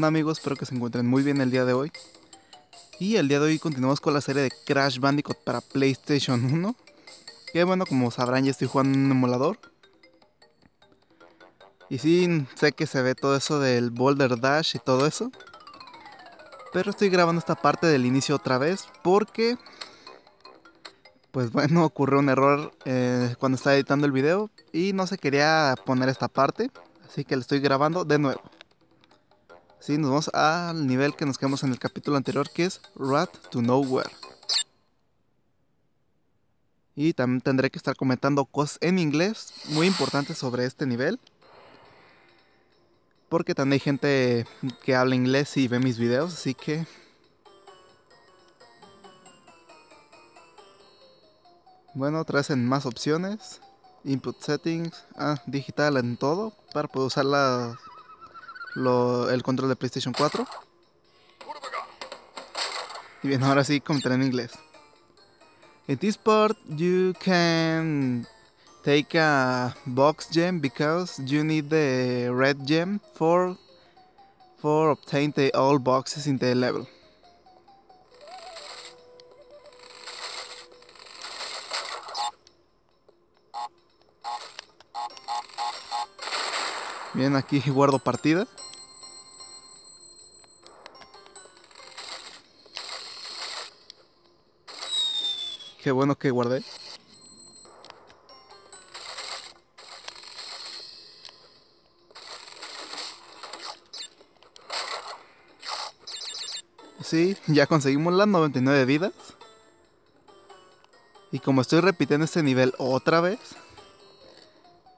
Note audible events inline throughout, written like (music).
¿Qué onda amigos? Espero que se encuentren muy bien el día de hoy. Y el día de hoy continuamos con la serie de Crash Bandicoot para PlayStation 1. Que bueno, como sabrán ya estoy jugando en un emulador. Y sí, sé que se ve todo eso del Boulder Dash y todo eso. Pero estoy grabando esta parte del inicio otra vez porque... Pues bueno, (laughs) ocurrió un error eh, cuando estaba editando el video y no se quería poner esta parte. Así que lo estoy grabando de nuevo. Sí, nos vamos al nivel que nos quedamos en el capítulo anterior, que es Rat to Nowhere. Y también tendré que estar comentando cosas en inglés muy importantes sobre este nivel. Porque también hay gente que habla inglés y ve mis videos, así que... Bueno, otra en más opciones. Input settings. Ah, digital en todo. Para poder usar la, el control de PlayStation 4. Y bien, ahora sí comentaré en inglés. In this part, you can take a box gem because you need the red gem for for obtain the all boxes in the level. Bien, aquí guardo partida. Qué bueno que guardé. Sí, ya conseguimos las 99 vidas. Y como estoy repitiendo este nivel otra vez,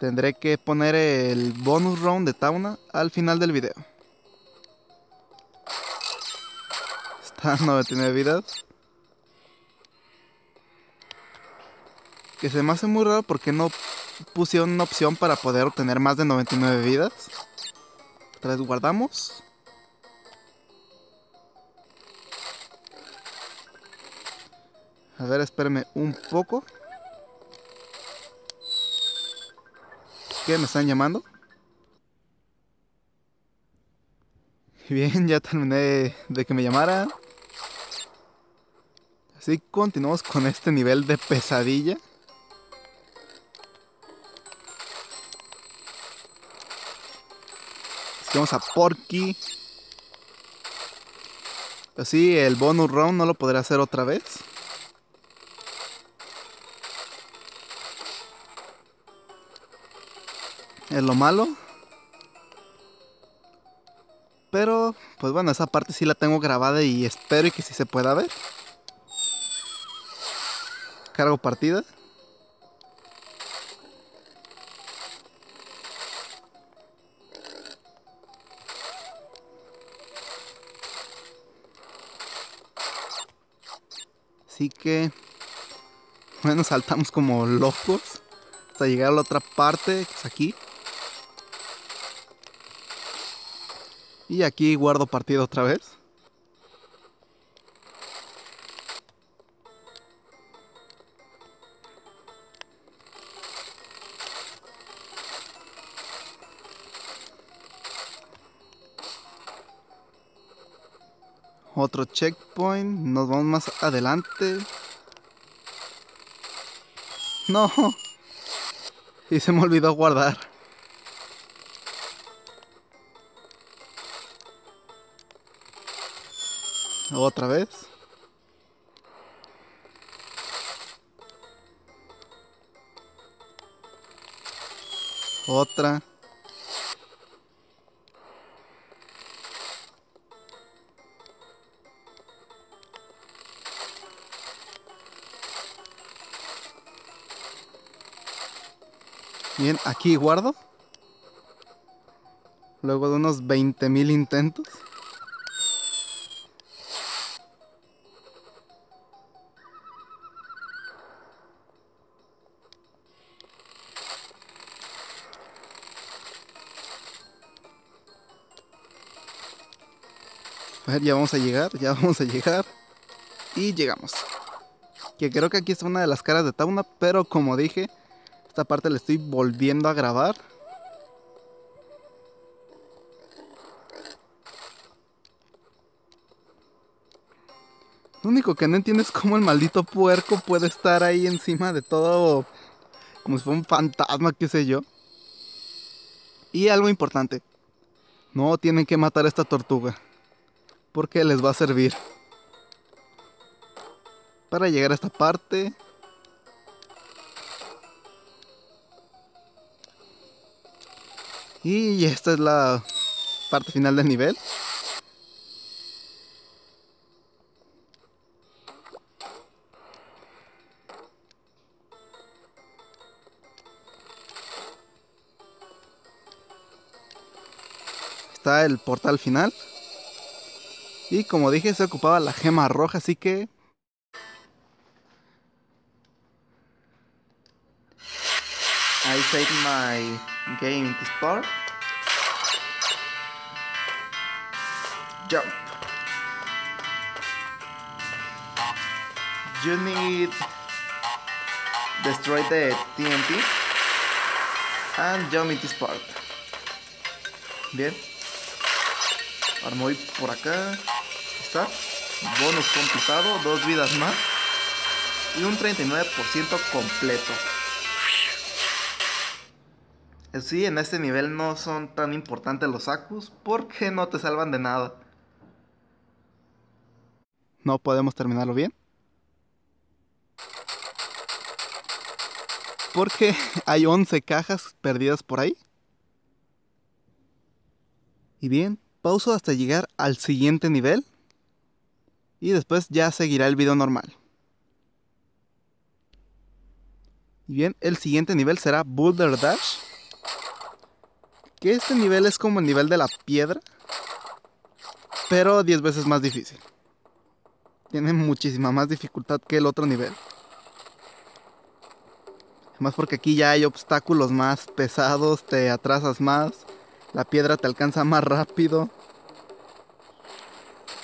tendré que poner el bonus round de Tauna al final del video. Están 99 vidas. Que se me hace muy raro porque no pusieron una opción para poder obtener más de 99 vidas. Otra guardamos. A ver, espérenme un poco. ¿Qué? ¿Me están llamando? (laughs) Bien, ya terminé de que me llamaran. Así continuamos con este nivel de pesadilla. Vamos a Porky. Así el bonus round no lo podré hacer otra vez. Es lo malo. Pero, pues bueno, esa parte sí la tengo grabada y espero que sí se pueda ver. Cargo partida. Así que, bueno, saltamos como locos hasta llegar a la otra parte, que es aquí. Y aquí guardo partido otra vez. Otro checkpoint. Nos vamos más adelante. No. Y se me olvidó guardar. Otra vez. Otra. Bien, aquí guardo. Luego de unos 20.000 intentos. A ver, ya vamos a llegar, ya (laughs) vamos a llegar. Y llegamos. Que creo que aquí es una de las caras de Tauna, pero como dije, esta parte la estoy volviendo a grabar. Lo único que no entiendo es cómo el maldito puerco puede estar ahí encima de todo. Como si fuera un fantasma, qué sé yo. Y algo importante. No tienen que matar a esta tortuga. Porque les va a servir. Para llegar a esta parte. Y esta es la parte final del nivel. está el portal final. Y como dije, se ocupaba la gema roja, así que... I saved my game this part. Jump. You need destroy the TNT and jump in this part. Bien. Ahora por acá. Está. Bonus completado. Dos vidas más. Y un 39% completo. Sí, en este nivel no son tan importantes los Akus porque no te salvan de nada. No podemos terminarlo bien. Porque hay 11 cajas perdidas por ahí. Y bien, pauso hasta llegar al siguiente nivel. Y después ya seguirá el video normal. Y bien, el siguiente nivel será Boulder Dash. Que este nivel es como el nivel de la piedra. Pero 10 veces más difícil. Tiene muchísima más dificultad que el otro nivel. Además porque aquí ya hay obstáculos más pesados, te atrasas más. La piedra te alcanza más rápido.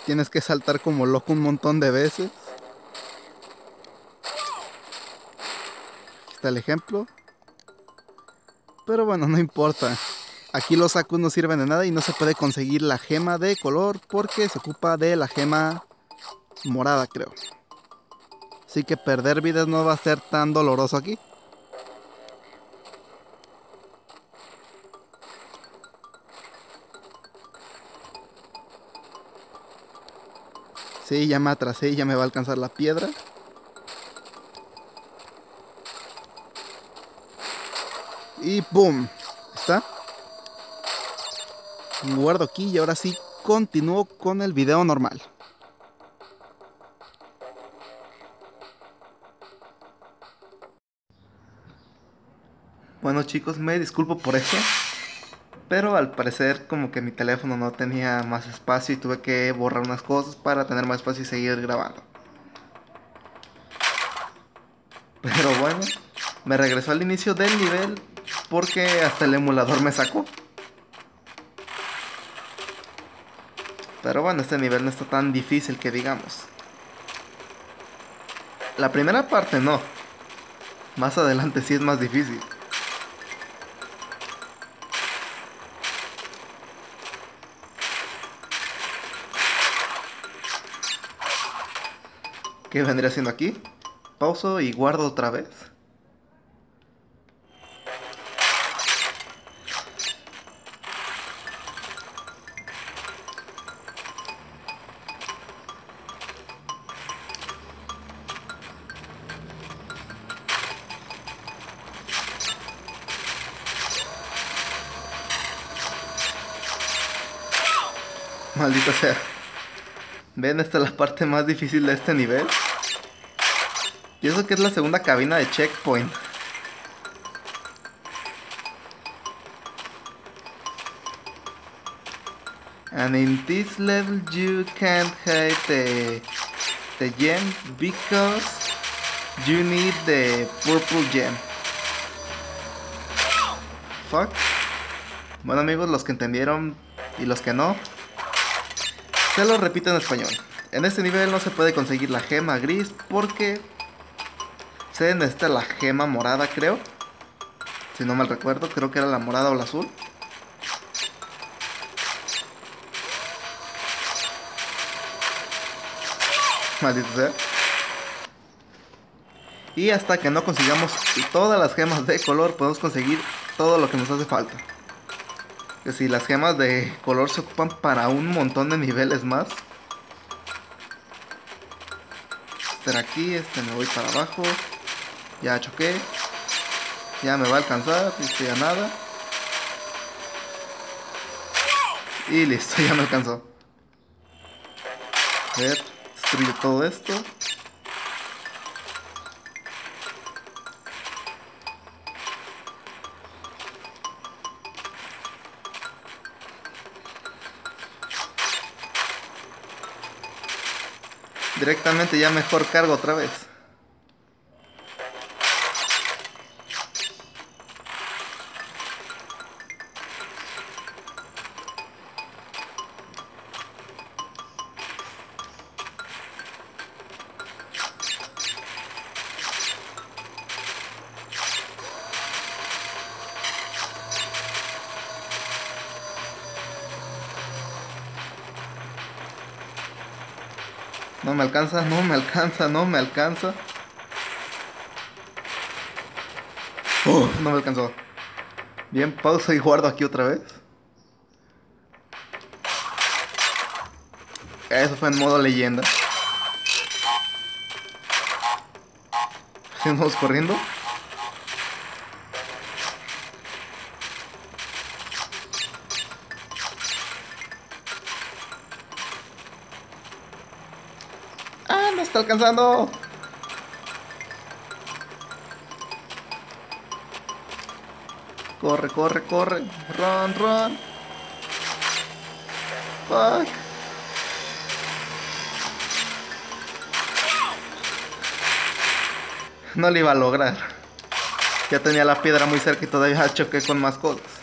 Tienes que saltar como loco un montón de veces. Aquí está el ejemplo. Pero bueno, no importa. Aquí los sacos no sirven de nada y no se puede conseguir la gema de color porque se ocupa de la gema morada, creo. Así que perder vidas no va a ser tan doloroso aquí. Sí, ya me atrasé, ya me va a alcanzar la piedra. Y ¡boom! ¿Está? Guardo aquí y ahora sí continúo con el video normal. Bueno chicos, me disculpo por eso. Pero al parecer como que mi teléfono no tenía más espacio y tuve que borrar unas cosas para tener más espacio y seguir grabando. Pero bueno, me regresó al inicio del nivel porque hasta el emulador me sacó. Pero bueno, este nivel no está tan difícil que digamos. La primera parte no. Más adelante sí es más difícil. ¿Qué vendría haciendo aquí? Pauso y guardo otra vez. Maldito sea. Ven, esta es la parte más difícil de este nivel. Y eso que es la segunda cabina de checkpoint. And in this level you can't hide the, the gem because you need the purple gem. Fuck. Bueno amigos, los que entendieron y los que no, se lo repito en español. En este nivel no se puede conseguir la gema gris porque se necesita la gema morada, creo. Si no mal recuerdo, creo que era la morada o la azul. Maldito sea. Y hasta que no consigamos todas las gemas de color, podemos conseguir todo lo que nos hace falta. Que si las gemas de color se ocupan para un montón de niveles más. Este aquí, este me voy para abajo. Ya choqué. Ya me va a alcanzar, listo, ya nada. Y listo, (laughs) ya me alcanzó. A ver, destruye todo esto. Directamente ya mejor cargo otra vez. Alcanza, no me alcanza, no me alcanza. No me alcanzó. Bien, pausa y guardo aquí otra vez. Eso fue en modo leyenda. (laughs) Seguimos corriendo. ¡Ah, me alcanzando! Corre, corre, corre. Run, run. Fuck. No le iba a lograr. Ya tenía la piedra muy cerca y todavía (laughs) choqué con más cosas.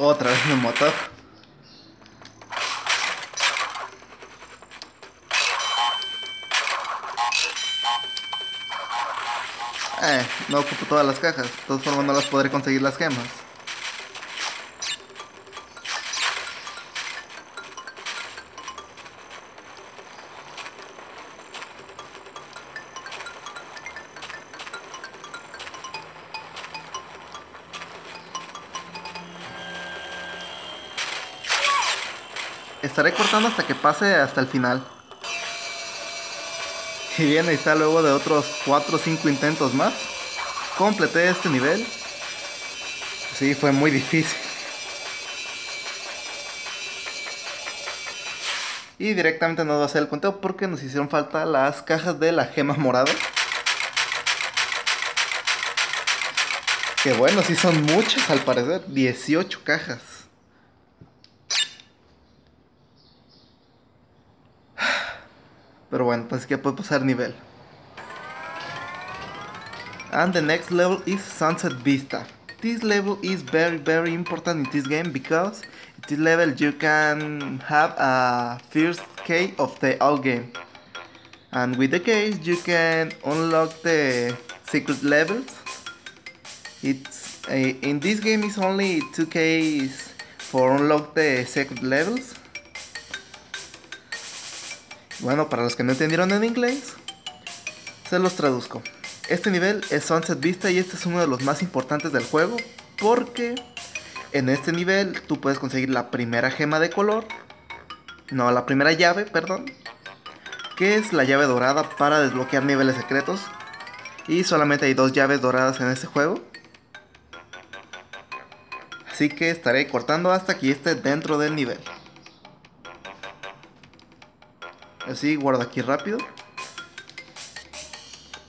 Otra vez me mató. Eh, no ocupo todas las cajas. De todas formas no las podré conseguir las gemas. Hasta que pase hasta el final. Y bien, ahí está luego de otros 4 o 5 intentos más. Completé este nivel. Sí, fue muy difícil. Y directamente no voy a hacer el conteo porque nos hicieron falta las cajas de la gema morada. Que bueno, sí son muchas al parecer. 18 cajas. Pues que puedo pasar nivel. And the next level is Sunset Vista. This level is very very important in this game because in this level you can have a first key of the all game. And with the keys you can unlock the secret levels. It's uh, in this game is only two keys for unlock the secret levels. Bueno, para los que no entendieron en inglés, se los traduzco. Este nivel es Sunset Vista y este es uno de los más importantes del juego porque en este nivel tú puedes conseguir la primera gema de color, no, la primera llave, perdón, que es la llave dorada para desbloquear niveles secretos y solamente hay dos llaves doradas en este juego. Así que estaré cortando hasta que esté dentro del nivel. Así, guardo aquí rápido.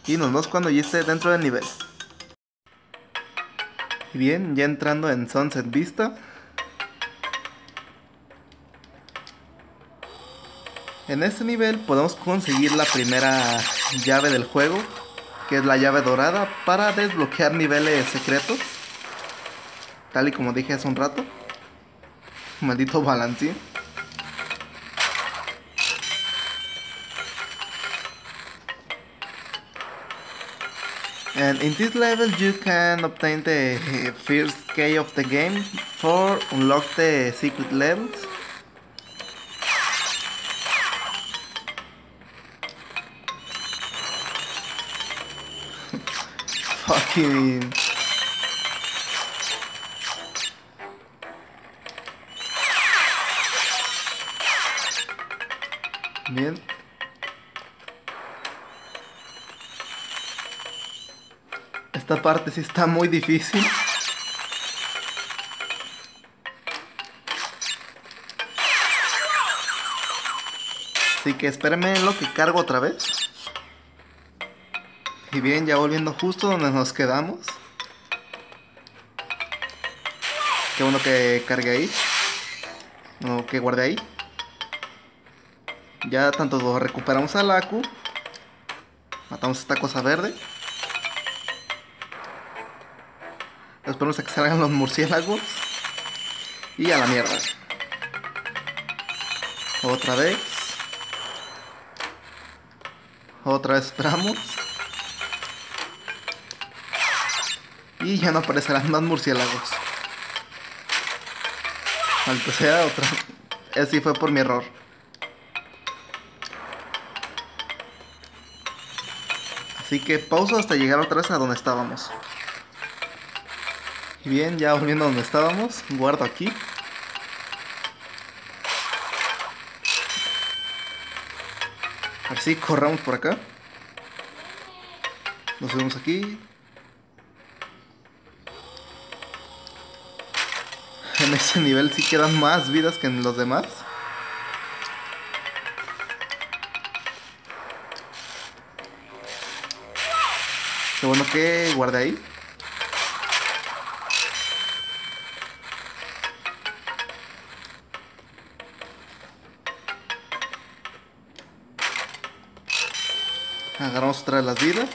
Y nos vemos cuando ya esté dentro del nivel. Bien, ya entrando en Sunset Vista. En este nivel podemos conseguir la primera llave del juego, que es la llave dorada, para desbloquear niveles secretos. Tal y como dije hace un rato. Maldito balancín. And in this level you can obtain the first key of the game for unlock the secret levels. (laughs) Fucking Bien. Esta parte sí está muy difícil. Así que espérenme en lo que cargo otra vez. Y bien, ya volviendo justo donde nos quedamos. Qué bueno que cargue ahí. No, que guarde ahí. Ya tanto recuperamos al Aku. Matamos esta cosa verde. Esperamos a que salgan los murciélagos. Y a la mierda. Otra vez. Otra vez esperamos. Y ya no aparecerán más murciélagos. Maldita sea otra. Así fue por mi error. Así que pausa hasta llegar otra vez a donde estábamos. Bien, ya volviendo a donde estábamos, guardo aquí. Así corramos por acá. Nos subimos aquí. En ese nivel sí quedan más vidas que en los demás. Qué bueno que guardé ahí. Agarramos otra de las vidas.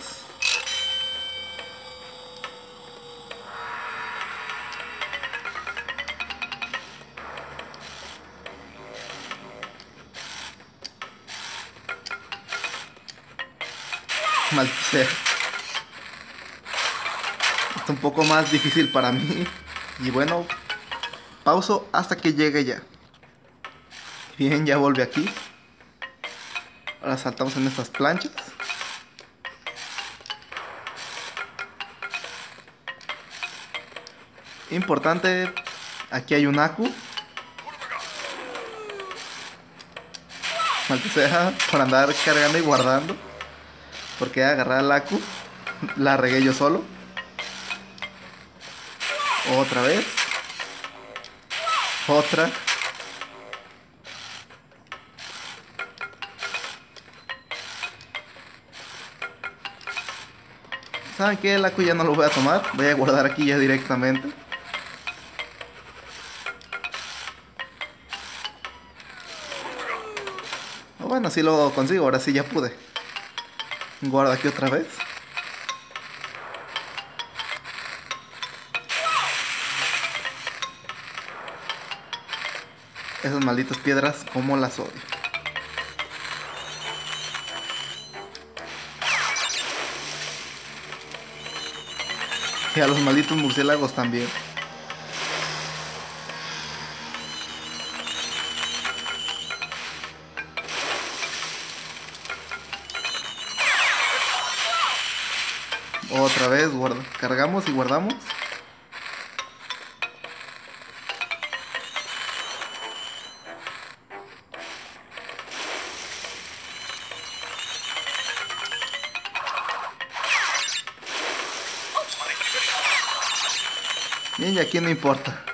Maldita Está un poco más difícil para mí. Y bueno, pauso hasta que llegue ya. Bien, ya volví aquí. Ahora saltamos en estas planchas. Importante, aquí hay un Aku. Maldita por andar cargando y guardando. Porque agarrar al Aku, la regué yo solo. Otra vez. Otra. ¿Saben qué? El Aku ya no lo voy a tomar. Voy a guardar aquí ya directamente. Bueno, si lo consigo, ahora sí ya pude. Guardo aquí otra vez. Esas malditas piedras, como las odio. Y a los malditos murciélagos también. Cargamos y guardamos. Bien, y aquí no importa.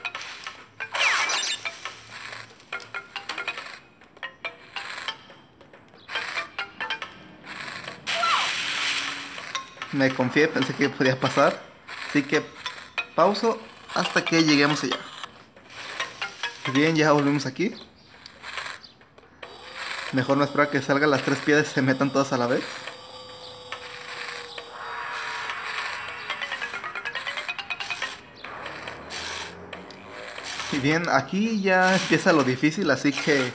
Me confié, pensé que podía pasar. Así que pauso hasta que lleguemos allá. Bien, ya volvimos aquí. Mejor no esperar que salgan las tres piedras y se metan todas a la vez. Y bien, aquí ya empieza lo difícil, así que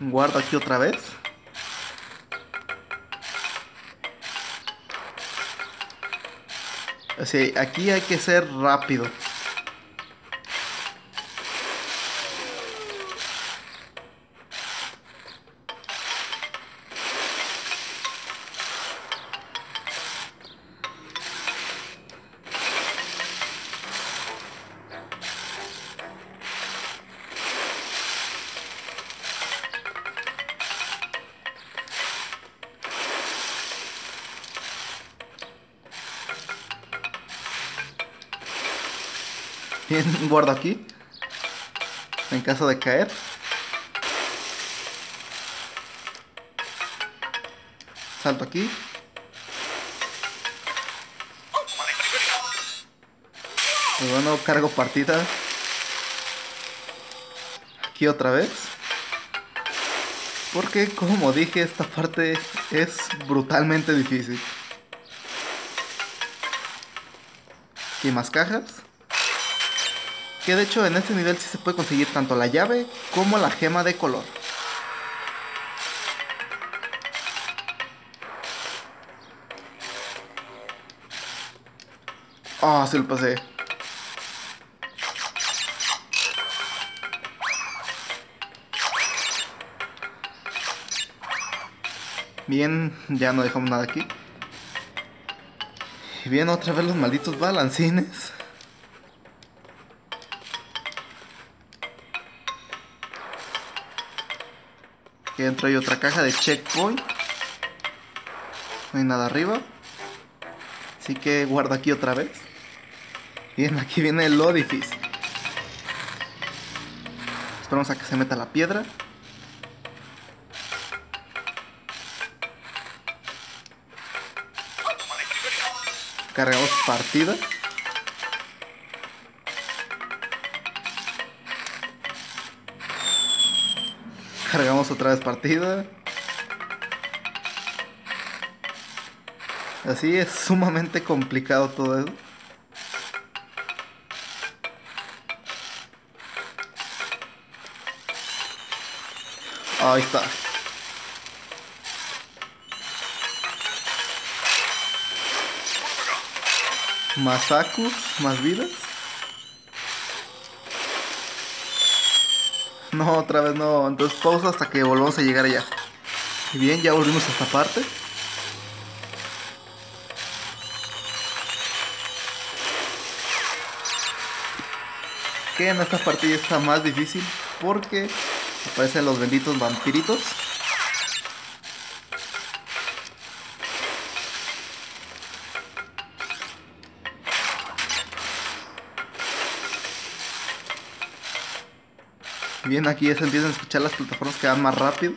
guardo aquí otra vez. Así, aquí hay que ser rápido. Bien, guardo aquí. En caso de caer. Salto aquí. Pues bueno, cargo partida. Aquí otra vez. Porque como dije, esta parte es brutalmente difícil. Aquí más cajas. Que de hecho en este nivel sí se puede conseguir tanto la llave como la gema de color. Ah, sí lo pasé. Bien, ya no dejamos nada aquí. Y bien, otra vez los malditos balancines. Aquí dentro hay otra caja de checkpoint. No hay nada arriba. Así que guardo aquí otra vez. Bien, aquí viene lo difícil. Esperamos a que se meta la piedra. Cargamos partida. Otra vez partida. Así es sumamente complicado todo eso. Ahí está. Más sacos, más vidas. No, otra vez no. Entonces pausa hasta que volvamos a llegar allá. Y bien, ya volvimos a esta parte. Que en esta parte ya está más difícil porque aparecen los benditos vampiritos. Bien, aquí ya se empiezan a escuchar las plataformas que van más rápido.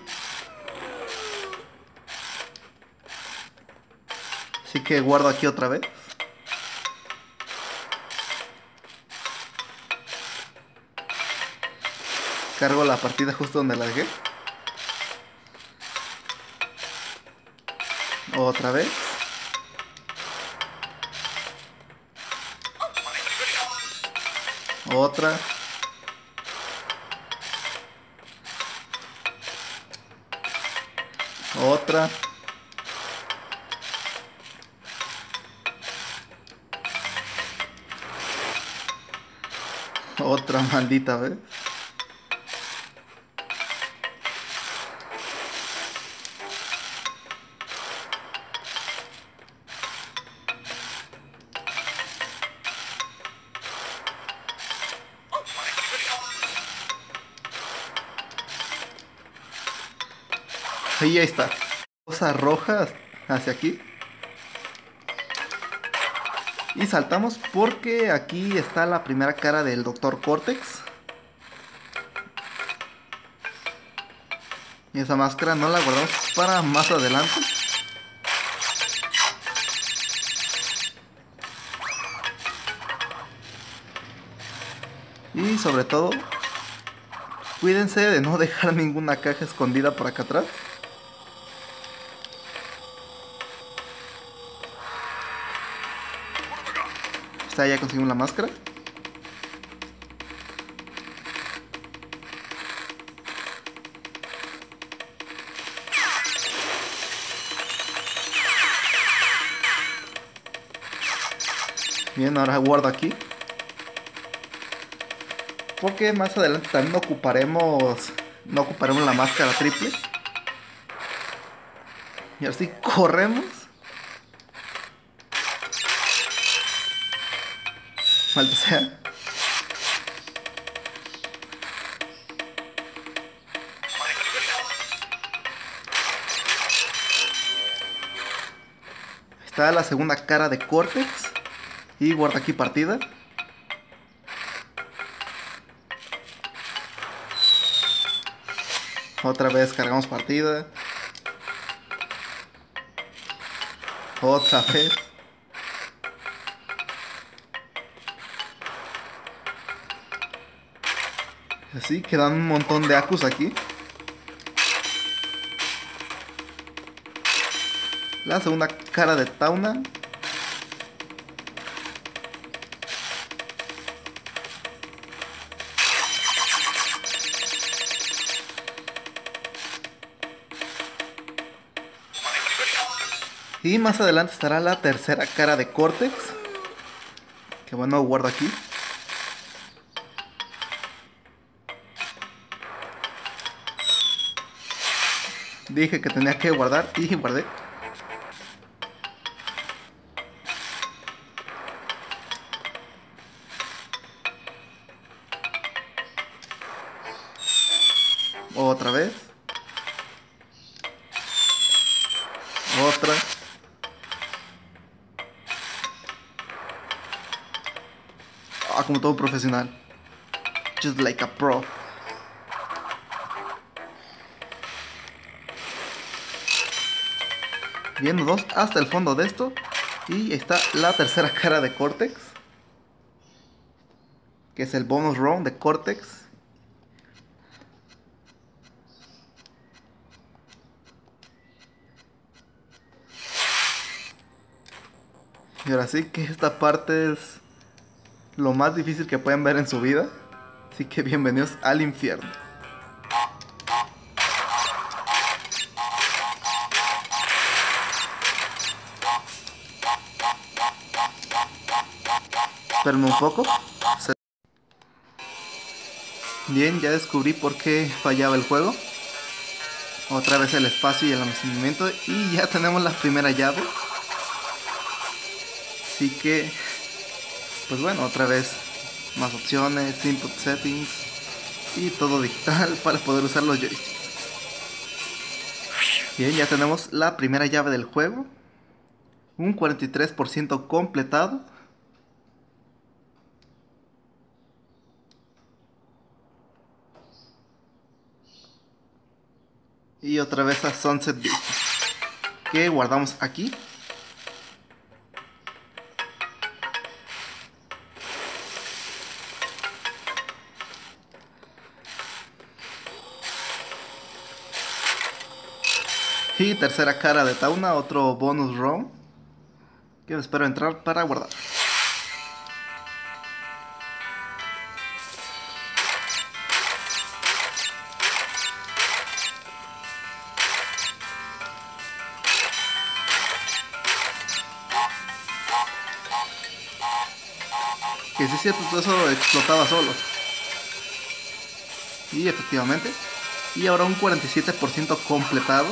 Así que guardo aquí otra vez. Cargo la partida justo donde la dejé. Otra vez. Otra. Otra. Otra maldita vez. Ahí está. Cosa roja hacia aquí. Y saltamos porque aquí está la primera cara del Dr. Cortex. Y esa máscara no la guardamos para más adelante. Y sobre todo, Cuídense de no dejar ninguna caja escondida por acá atrás. Está, ya conseguimos la máscara. Bien, ahora guardo aquí. Porque más adelante también ocuparemos. No ocuparemos la máscara triple. Y así corremos. Falta Está la segunda cara de Cortex. Y guarda aquí partida. Otra vez cargamos partida. Otra vez. Así quedan un montón de acus aquí. La segunda cara de Tauna. Y más adelante estará la tercera cara de Cortex. Que bueno, guardo aquí. Dije que tenía que guardar y guardé. Otra vez. Otra. Ah, como todo profesional. Just like a pro. Viendo dos hasta el fondo de esto. Y está la tercera (laughs) cara de Cortex. Que es el bonus round de Cortex. Y ahora sí que esta parte es lo más difícil que pueden ver en su vida. Así que bienvenidos al infierno. Espérenme un poco. Bien, ya descubrí por qué fallaba el juego. Otra vez el espacio y el almacenamiento. Y ya tenemos la primera llave. Así que, pues bueno, otra vez más opciones, input settings y todo digital (laughs) para poder usar los joysticks. Bien, ya tenemos la primera llave del juego. Un 43% completado. Y otra vez a Sunset Vista. Que guardamos aquí. Y tercera cara de Tauna, otro bonus round. Que espero entrar para guardar. Cierto, todo eso explotaba solo. Y efectivamente. Y ahora un 47% completado.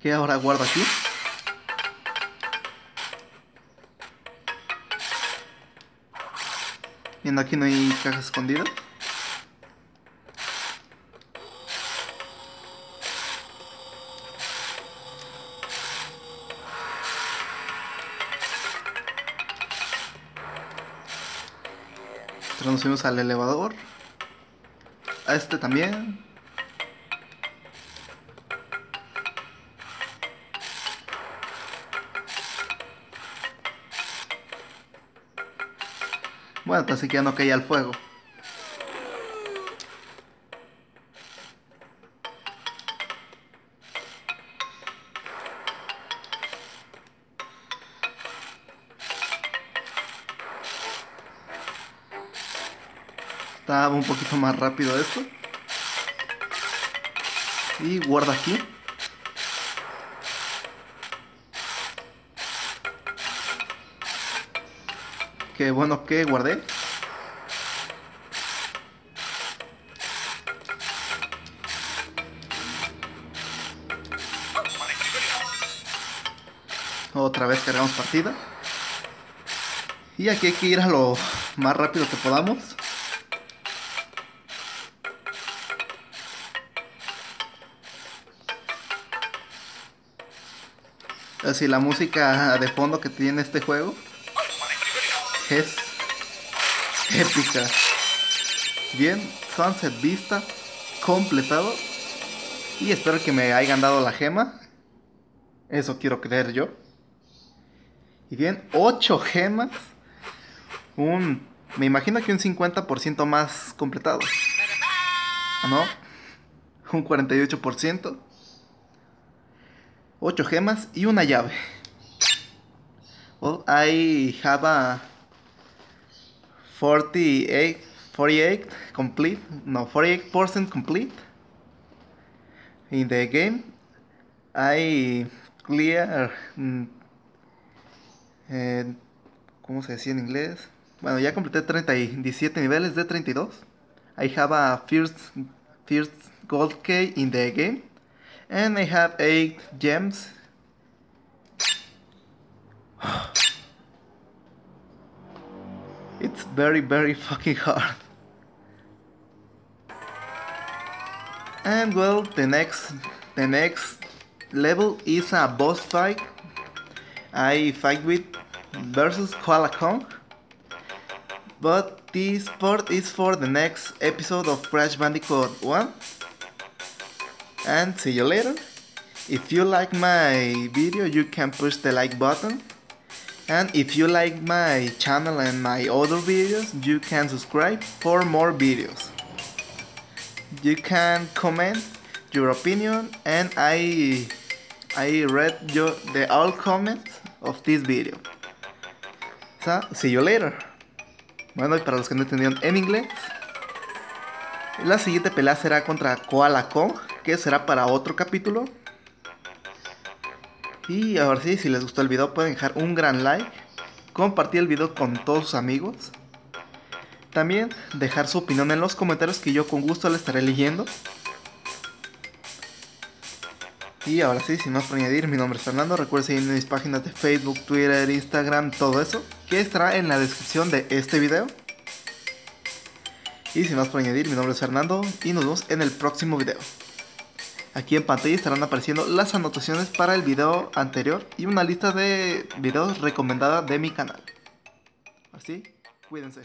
que ahora guardo aquí. Viendo aquí no hay caja escondida. subimos al elevador. A este también. Bueno, así que ya no caía el fuego. Un poquito más rápido esto. Y guarda aquí. Qué bueno que guardé. Otra vez cargamos partida. Y aquí hay que ir a lo más rápido que podamos. Así la música de fondo que tiene este juego es épica. Bien, Sunset Vista completado. Y espero que me hayan dado la gema. Eso quiero creer yo. Y bien, 8 gemas. Un. Me imagino que un 50% más completado. ¿Ah, ¿No? Un 48%. 8 gemas y una llave. Well, I have a 48, 48 complete, no, 48% complete in the game. I clear, mm, eh, ¿cómo se decía en inglés? Bueno, ya completé 37 niveles de 32. I have a first, first gold key in the game. And I have 8 gems. It's very, very fucking hard. And well, the next, the next level is a boss fight. I fight with versus Koala Kong. But this part is for the next episode of Crash Bandicoot 1. And see you later. If you like my video, you can push the like button and if you like my channel and my other videos, you can subscribe for more videos. You can comment your opinion and I I read your, the all comments of this video. So, see you later. Bueno, para los que no entendieron en inglés, la siguiente pelea será contra Koala Kong, que será para otro capítulo. Y ahora sí, si les gustó el video pueden dejar un gran like, compartir el video con todos sus amigos. También dejar su opinión en los comentarios que yo con gusto le estaré leyendo. Y ahora sí, sin más por añadir, mi nombre es Fernando. Recuerden seguirme en mis páginas de Facebook, Twitter, Instagram, todo eso, que estará en la descripción de este video. Y sin más por añadir, mi nombre es Fernando y nos vemos en el próximo video. Aquí en pantalla estarán apareciendo las anotaciones para el video anterior y una lista de videos recomendada de mi canal. Así, cuídense.